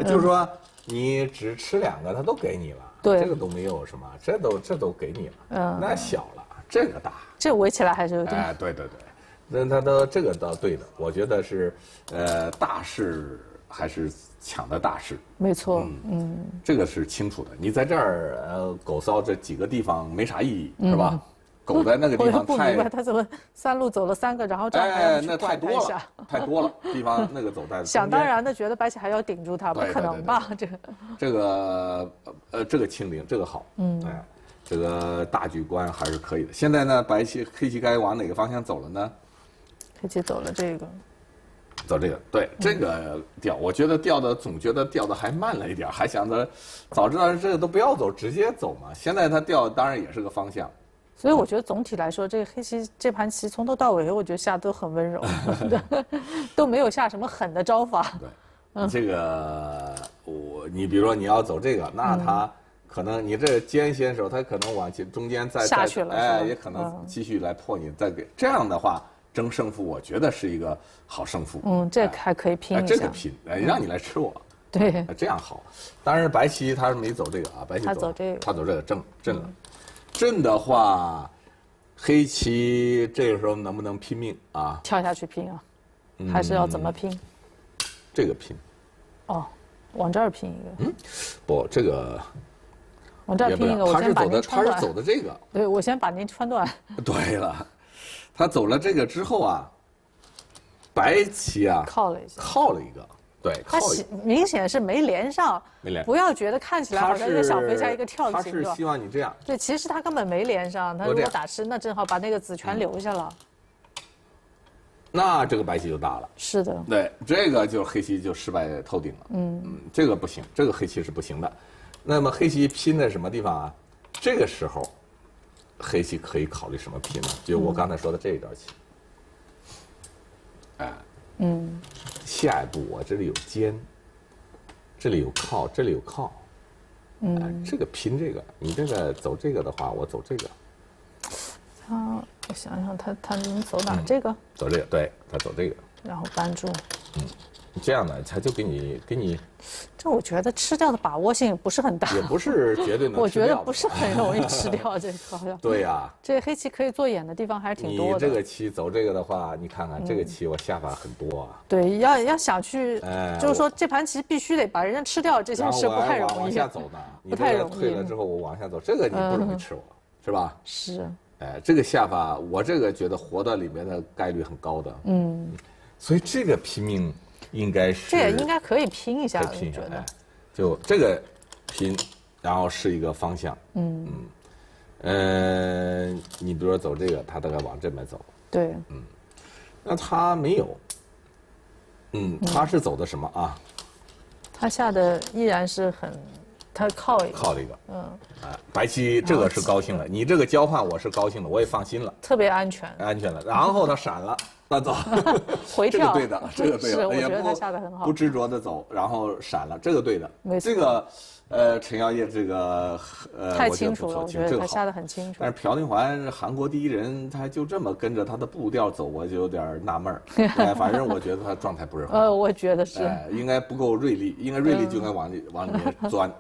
就是说你只吃两个，他都给你了，对，这个都没有什么，这都这都给你了，嗯，那小了，这个大，这围起来还是有点，哎，对对对，那他的这个倒对的，我觉得是，呃，大势还是。抢的大势，没错，嗯，这个是清楚的。你在这儿呃，狗骚这几个地方没啥意义，是吧？狗在那个地 方太……他怎么三路走了三个，然后这样哎，那太多了，太多了。地方那个走在 想当然的觉得白棋还要顶住他，不可能吧？这个这个呃，这个清零，这个好，嗯，哎，这个大局观还是可以的。现在呢，白棋黑棋该往哪个方向走了呢？黑棋走了这个。走这个，对这个调，我觉得调的总觉得调的还慢了一点，还想着早知道这个都不要走，直接走嘛。现在他调当然也是个方向。所以我觉得总体来说，这个黑棋这盘棋从头到尾，我觉得下都很温柔 都没有下什么狠的招法。对，这个我你比如说你要走这个，那他可能你这尖先手，他可能往中间再下去了，哎，也可能继续来破你，再给这样的话。争胜负，我觉得是一个好胜负。嗯，这还可以拼一下。这个拼，哎，让你来吃我。对，这样好。当然，白棋他是没走这个啊，白棋他走这个，他走这个正正了。正的话，黑棋这个时候能不能拼命啊？跳下去拼啊？还是要怎么拼？这个拼。哦，往这儿拼一个。嗯，不，这个。往这儿拼一个，我先把您穿断。他是走的这个。对，我先把您穿断。对了。他走了这个之后啊，白棋啊靠了一下，靠了一个，对，他明显是没连上，没连。不要觉得看起来好像一个小飞加一个跳棋。他是希望你这样。对，其实他根本没连上，他如果打吃，那正好把那个子全留下了。那这个白棋就大了。是的。对，这个就黑棋就失败透顶了。嗯嗯，这个不行，这个黑棋是不行的。那么黑棋拼在什么地方啊？这个时候。黑棋可以考虑什么拼呢？就我刚才说的这一招棋，哎，嗯，下一步我这里有尖，这里有靠，这里有靠，嗯，这个拼这个，你这个走这个的话，我走这个。他，我想想，他他能走哪？这个？走这个，对他走这个。然后扳住。嗯。这样的，他就给你给你，这我觉得吃掉的把握性不是很大，也不是绝对能。我觉得不是很容易吃掉这个，好像。对呀。这黑棋可以做眼的地方还是挺多的。你这个棋走这个的话，你看看这个棋，我下法很多啊。对，要要想去，就是说这盘棋必须得把人家吃掉，这件事不太容易。往下走呢，不太容易。退了之后我往下走，这个你不容易吃我，是吧？是。哎，这个下法，我这个觉得活到里面的概率很高的。嗯。所以这个拼命。应该是这也应该可以拼一下，拼一下，哎，就这个拼，然后是一个方向，嗯。嗯，呃，你比如说走这个，他大概往这边走，对，嗯，那他没有，嗯，他是走的什么啊？他下的依然是很，他靠一个，靠了一个，嗯，啊，白棋这个是高兴了，你这个交换我是高兴的，我也放心了，特别安全，安全了，然后他闪了。走，回跳，这个对的，这个对的，我觉得他下的很好，不执着的走，然后闪了，这个对的，没错。这个，呃，陈耀烨这个，呃，太清楚了，我觉得他下的很清楚。但是朴廷桓韩国第一人，他就这么跟着他的步调走，我就有点纳闷儿。反正我觉得他状态不是很好。呃，我觉得是，应该不够锐利，应该锐利就应该往里往里面钻。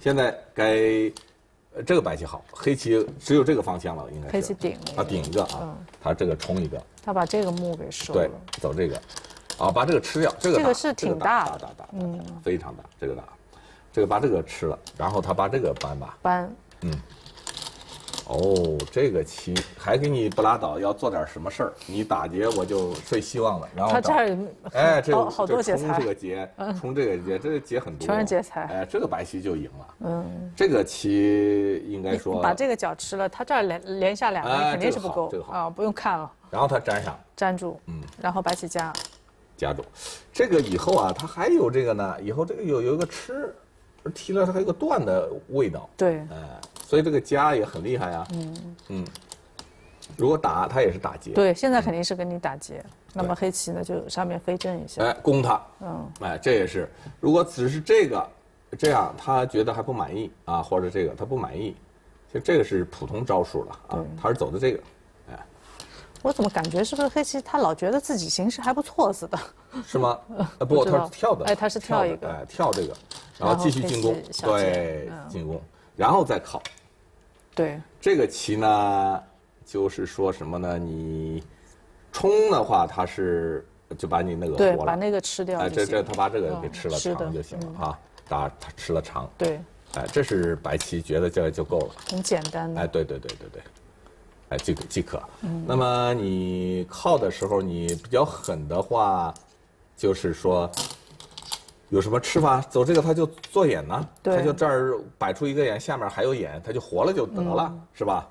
现在该。这个白棋好，黑棋只有这个方向了，应该是。黑棋顶。啊，顶一个啊，他这个冲一个。他把这个木给收了。对，走这个，啊，把这个吃掉，这个这个是挺大，大大大，嗯，非常大，这个大，这个把这个吃了，然后他把这个搬吧。搬。嗯。哦，这个棋还给你不拉倒，要做点什么事儿？你打劫我就最希望了。然后他这儿哎，这好多劫冲这个劫，冲这个劫，这个劫很多，全是劫财。哎，这个白棋就赢了。嗯，这个棋应该说把这个角吃了，他这儿连连下两个肯定是不够啊，不用看了。然后他粘上，粘住，嗯，然后白棋加，夹住。这个以后啊，他还有这个呢，以后这个有有一个吃，提了它还有个断的味道。对，哎。所以这个夹也很厉害啊。嗯嗯，如果打它也是打劫。对，现在肯定是跟你打劫。那么黑棋呢，就上面飞正一下。哎，攻他。嗯。哎，这也是。如果只是这个，这样他觉得还不满意啊，或者这个他不满意，其实这个是普通招数了啊。他是走的这个，哎。我怎么感觉是不是黑棋他老觉得自己形势还不错似的？是吗？呃不，他是跳的。哎，他是跳一个。哎，跳这个，然后继续进攻。对，进攻，然后再靠。对这个棋呢，就是说什么呢？你冲的话，它是就把你那个对把那个吃掉。哎，这这他把这个给吃了长就行了啊，打他吃了长。对，哎，这是白棋觉得这就够了，很简单的。哎，对对对对对，哎，即可即可。嗯。那么你靠的时候，你比较狠的话，就是说。有什么吃法？走这个他就做眼呢，他就这儿摆出一个眼，下面还有眼，他就活了就得了，是吧？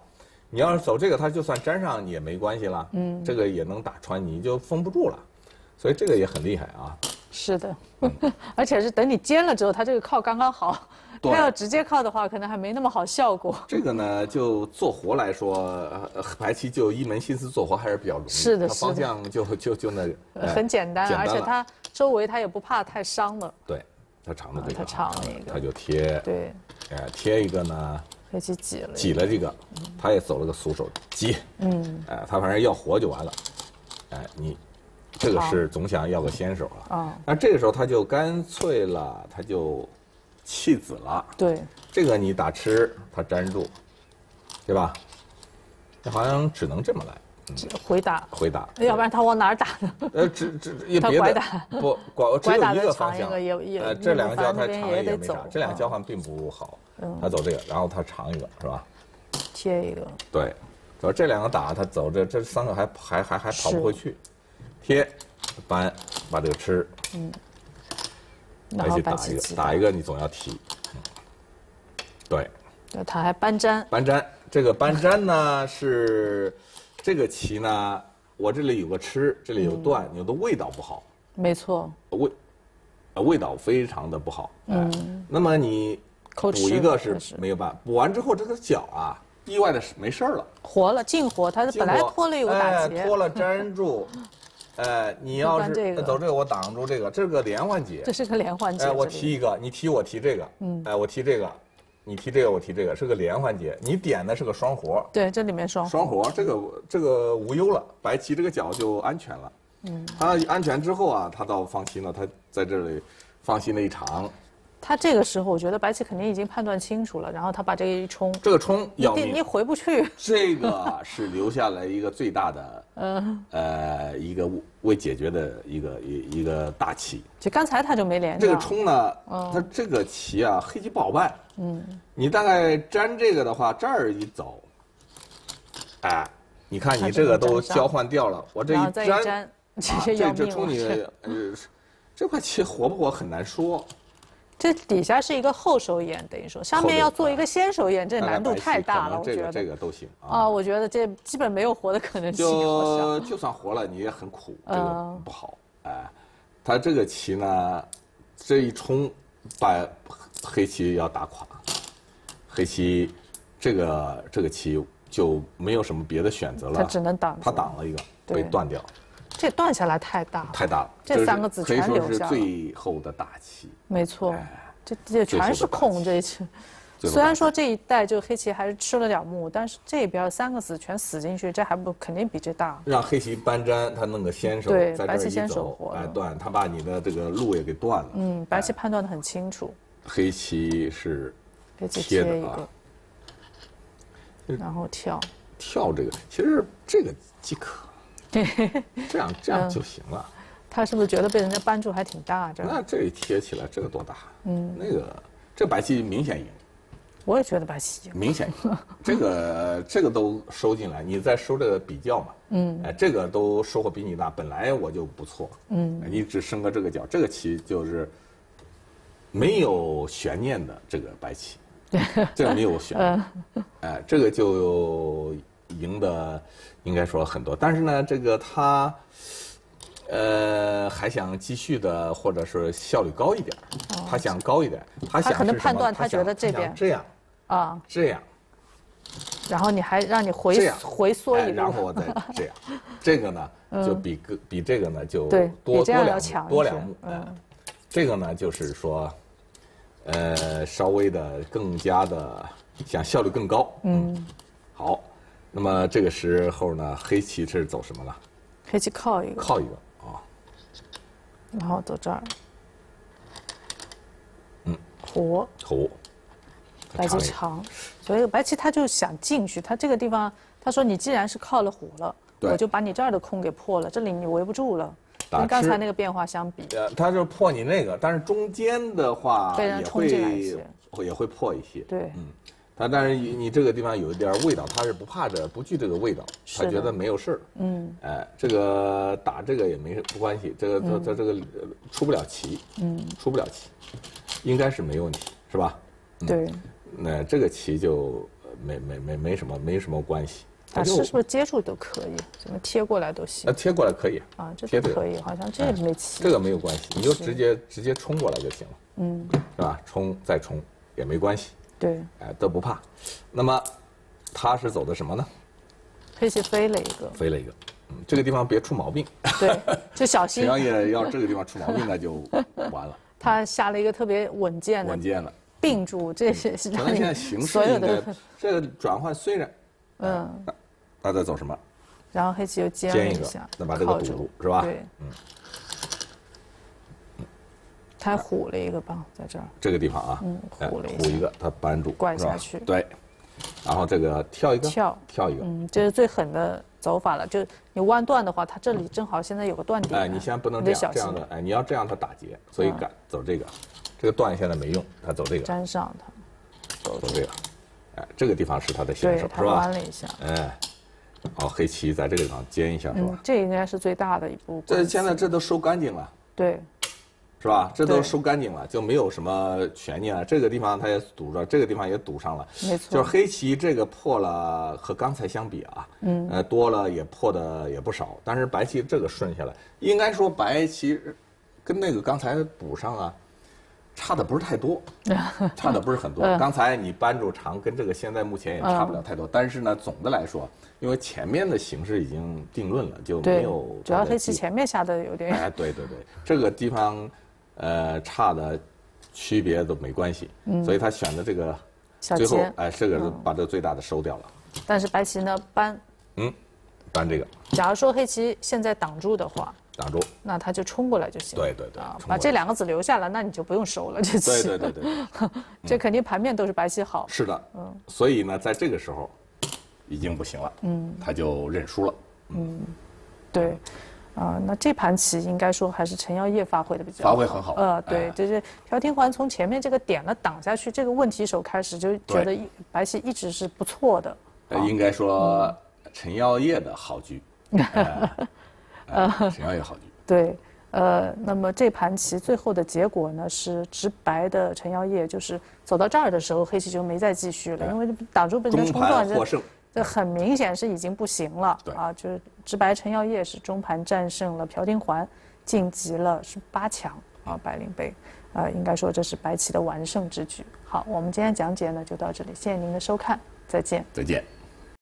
你要是走这个，他就算粘上也没关系了，嗯，这个也能打穿，你就封不住了。所以这个也很厉害啊。是的，而且是等你煎了之后，它这个靠刚刚好。它要直接靠的话，可能还没那么好效果。这个呢，就做活来说，白棋就一门心思做活还是比较容易。是的，方向就就就那 很简单，而且它周围它也不怕太伤了。对，它长的这个，它长了一个，它就贴。对，哎，贴一个呢，黑棋挤了，挤了这个，他也走了个俗手挤。嗯，哎，他反正要活就完了。哎，你。这个是总想要个先手啊，啊，那这个时候他就干脆了，他就弃子了。对，这个你打吃，他粘住，对吧？这好像只能这么来，回打，回打，要不然他往哪儿打呢？呃，只只也别的，不，拐只有一个方向。呃，这两个交换长也没啥，这两个交换并不好。他走这个，然后他长一个，是吧？贴一个。对，主要这两个打，他走这这三个还还还还跑不回去。贴，搬，把这个吃，嗯，然后打一个，打一个你总要提，对，他还搬粘，搬粘，这个搬粘呢是这个棋呢，我这里有个吃，这里有断，有的味道不好，没错，味，味道非常的不好，嗯，那么你补一个是没有办法，补完之后这个脚啊，意外的是没事了，活了，进活，它本来脱了有打结，拖了粘住。哎，你要是走这个，我挡住这个，这是个连环结。这是个连环结。哎，我提一个，你提我提这个。嗯。哎，我提这个，你提这个，我提这个，是个连环结。你点的是个双活。对，这里面双。双活，这个这个无忧了，白棋这个角就安全了。嗯。他安全之后啊，他倒放心了，他在这里放心了一长。他这个时候，我觉得白棋肯定已经判断清楚了，然后他把这个一冲，这个冲要命，你回不去。这个是留下来一个最大的，嗯，呃，一个未解决的一个一一个大棋。就刚才他就没连。这个冲呢，他这个棋啊，黑棋不好办。嗯。你大概粘这个的话，这儿一走，哎，你看你这个都交换掉了，我这一粘，这这冲你，呃，这块棋活不活很难说。这底下是一个后手眼，等于说上面要做一个先手眼，这难度太大了。我觉得这个都行啊。我觉得这基本没有活的可能性。就就算活了，你也很苦，这个不好。哎，他这个棋呢，这一冲把黑棋要打垮，黑棋这个这个棋就没有什么别的选择了。他只能挡。他挡了一个，被断掉。这断下来太大，太大了。这三个子全留下了。最后的大棋。没错，这这全是空这一次。虽然说这一代就黑棋还是吃了点木，但是这边三个子全死进去，这还不肯定比这大。让黑棋搬粘，他弄个先手，对，白棋先手活哎断，他把你的这个路也给断了。嗯，白棋判断的很清楚。黑棋是贴的啊，然后跳跳这个，其实这个即可。这样这样就行了。他是不是觉得被人家扳住还挺大？这那这一贴起来，这个多大？嗯，那个这白棋明显赢。我也觉得白棋赢。明显赢。这个这个都收进来，你再收这个比较嘛。嗯。哎，这个都收获比你大，本来我就不错。嗯。你只升个这个角，这个棋就是没有悬念的这个白棋。这个没有悬。念。哎，这个就赢的。应该说很多，但是呢，这个他，呃，还想继续的，或者是效率高一点，他想高一点，他想可能判断他觉得这边。这样啊。这样，然后你还让你回回缩一步，然后我再这样，这个呢就比个比这个呢就多多两多两目，嗯，这个呢就是说，呃，稍微的更加的想效率更高，嗯，好。那么这个时候呢，黑棋是走什么了？黑棋靠一个。靠一个啊。然后走这儿。嗯。活。活。白棋长，所以白棋他就想进去，他这个地方他说你既然是靠了虎了，我就把你这儿的空给破了，这里你围不住了。跟刚才那个变化相比。呃，他就破你那个，但是中间的话也会也会破一些。对。嗯。他但是你你这个地方有一点味道，他是不怕这不惧这个味道，他觉得没有事儿。嗯，哎，这个打这个也没不关系，这个他他这个出不了棋，嗯，出不了棋，应该是没问题，是吧？对。那这个棋就没没没没什么没什么关系，打是是不是接触都可以？怎么贴过来都行？那贴过来可以啊，这都可以，好像这也没齐。这个没有关系，你就直接直接冲过来就行了。嗯，是吧？冲再冲也没关系。对，哎，都不怕。那么他是走的什么呢？黑棋飞了一个，飞了一个。嗯，这个地方别出毛病。对，就小心。陈阳也要这个地方出毛病，那就完了。他下了一个特别稳健的，稳健的，并住，这是可能现在形势应该这个转换虽然，嗯。他在走什么？然后黑棋又尖一下，那把这个堵住是吧？对，嗯。他虎了一个吧在这儿。这个地方啊，嗯，虎了一虎一个，他扳住，灌下去。对。然后这个跳一个，跳跳一个，嗯，这是最狠的走法了。就你弯断的话，它这里正好现在有个断点。哎，你先不能这样这样的，哎，你要这样它打结，所以改走这个，这个断现在没用，他走这个。粘上它，走这个，哎，这个地方是他的先手，是吧？弯了一下，哎。哦，黑棋在这个地方尖一下是吧？这应该是最大的一步。这现在这都收干净了。对。是吧？这都收干净了，就没有什么悬念了。这个地方它也堵着，这个地方也堵上了。没错。就是黑棋这个破了，和刚才相比啊，嗯，呃，多了也破的也不少。但是白棋这个顺下来，应该说白棋跟那个刚才补上啊。差的不是太多，差的不是很多。刚才你扳住长，跟这个现在目前也差不了太多。但是呢，总的来说，因为前面的形势已经定论了，就没有。主要黑棋前面下的有点。哎，对对对，这个地方，呃，差的区别都没关系。嗯。所以他选的这个，最后哎，这个把这个最大的收掉了。但是白棋呢，搬。嗯，搬这个。假如说黑棋现在挡住的话。挡住，那他就冲过来就行。对对对，把这两个子留下来，那你就不用收了。这对对对对，这肯定盘面都是白棋好。是的，嗯，所以呢，在这个时候，已经不行了，嗯，他就认输了。嗯，对，啊，那这盘棋应该说还是陈耀烨发挥的比较发挥很好。呃，对，就是朴廷桓从前面这个点了挡下去，这个问题手开始就觉得白棋一直是不错的。呃，应该说陈耀烨的好局。呃，陈耀烨好局。对，呃，那么这盘棋最后的结果呢是直白的陈耀烨，就是走到这儿的时候，黑棋就没再继续了，因为挡住被人冲断，这这很明显是已经不行了。啊，就是直白陈耀烨是中盘战胜了朴廷桓，晋级了是八强啊，百灵杯，啊，应该说这是白棋的完胜之举。好，我们今天讲解呢就到这里，谢谢您的收看，再见。再见。